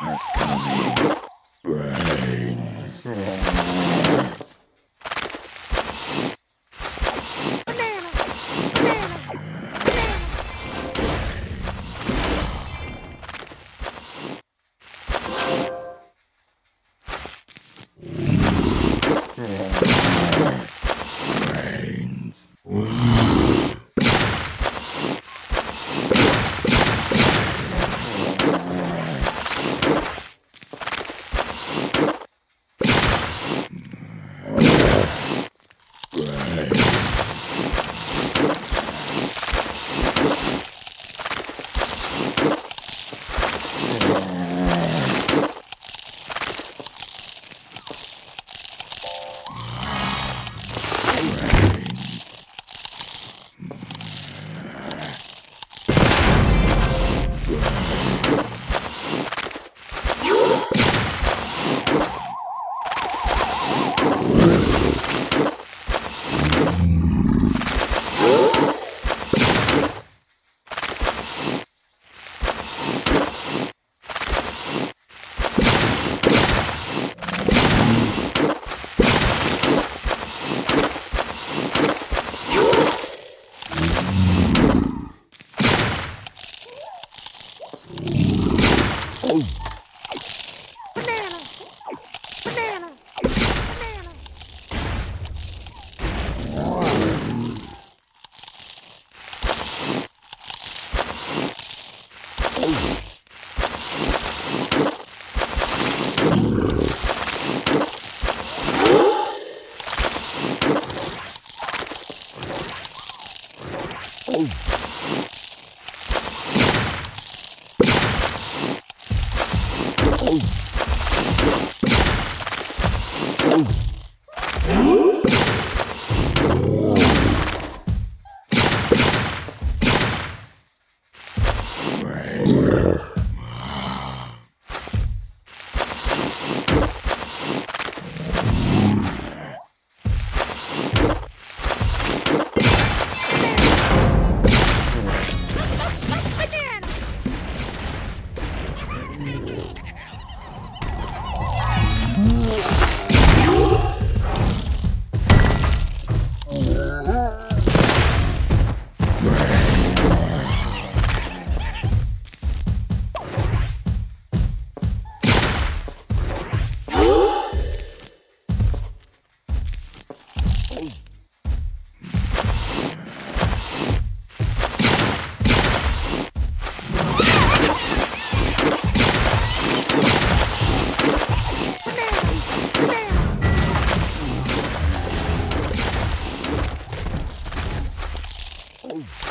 Brains. Banana! Brains. Banana!